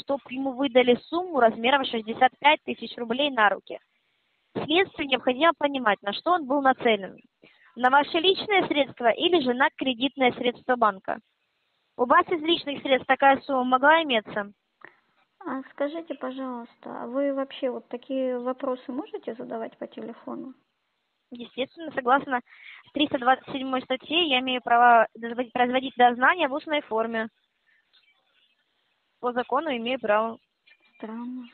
чтобы ему выдали сумму размером 65 тысяч рублей на руки. Следствию необходимо понимать, на что он был нацелен. На ваши личные средства или же на кредитные средства банка. У вас из личных средств такая сумма могла иметься? А скажите, пожалуйста, а вы вообще вот такие вопросы можете задавать по телефону? Естественно, согласно 327 статье, я имею право производить дознание в устной форме. По закону имею право. Странно.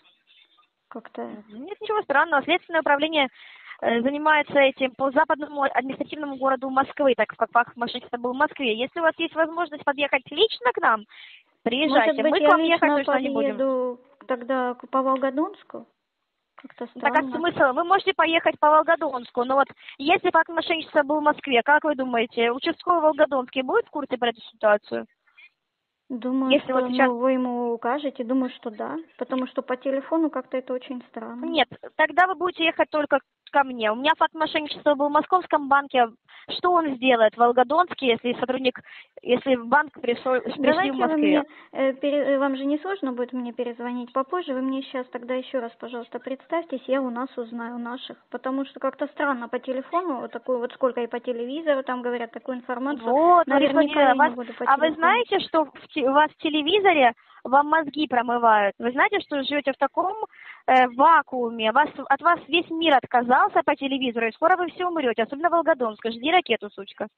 Как-то... Нет ничего странного. Следственное управление э, занимается этим по западному административному городу Москвы, так как факт мошенничества был в Москве. Если у вас есть возможность подъехать лично к нам, приезжайте. Может быть, Мы к вам ехать точно не будем. тогда по Волгодонску? Как-то Так а странно. смысл? Вы можете поехать по Волгодонску, но вот если факт мошенничества был в Москве, как вы думаете, участковый Волгодонский будет в курсе про эту ситуацию? Думаю, Если что вот сейчас- ну, вы ему укажете, думаю, что да, потому что по телефону как-то это очень странно. Нет, тогда вы будете ехать только ко мне. У меня факт мошенничества был в Московском банке. Что он сделает в Волгодонске, если сотрудник, если банк пришел, пришли в вы Москве? мне, э, пере- э, вам же не сложно будет мне перезвонить попозже, вы мне сейчас тогда еще раз, пожалуйста, представьтесь, я у нас узнаю наших, потому что как-то странно по телефону, вот такую вот сколько и по телевизору там говорят такую информацию, Вот, Мария наверняка я не вас- буду по а вы знаете, что в у вас в телевизоре вам мозги промывают? Вы знаете, что живете в таком э, вакууме? Вас, от вас весь мир отказался по телевизору, и скоро вы все умрете, особенно Волгодонск. Жди ракету, сучка.